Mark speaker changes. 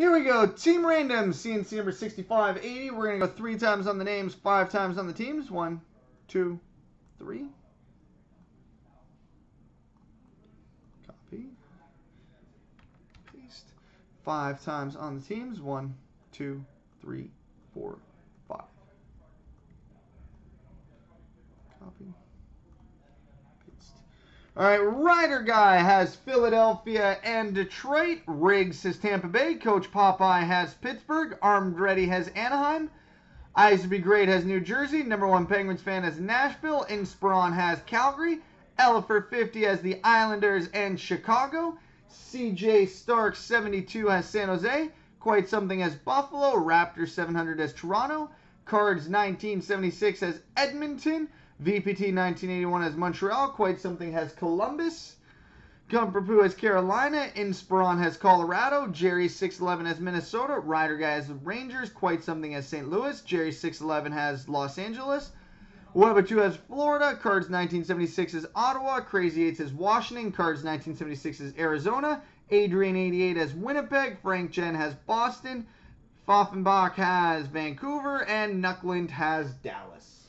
Speaker 1: Here we go. Team random, CNC number 6580. We're going to go three times on the names, five times on the teams. One, two, three. Copy. Paste. Five times on the teams. One, two, three, four, five. Copy. All right, Ryder Guy has Philadelphia and Detroit. Riggs has Tampa Bay. Coach Popeye has Pittsburgh. Armed Ready has Anaheim. Eyes to Be Great has New Jersey. Number one Penguins fan has Nashville. Inspiron has Calgary. Elephant 50 has the Islanders and Chicago. CJ Stark 72 has San Jose. Quite Something has Buffalo. Raptor 700 has Toronto. Cards 1976 has Edmonton. VPT 1981 has Montreal. Quite Something has Columbus. Gumper Poo has Carolina. Inspiron has Colorado. Jerry 611 has Minnesota. Ryder Guy has Rangers. Quite Something has St. Louis. Jerry 611 has Los Angeles. Weber 2 has Florida. Cards 1976 is Ottawa. Crazy 8 has Washington. Cards 1976 is Arizona. Adrian 88 has Winnipeg. Frank Jen has Boston. Foffenbach has Vancouver. And Nuckland has Dallas.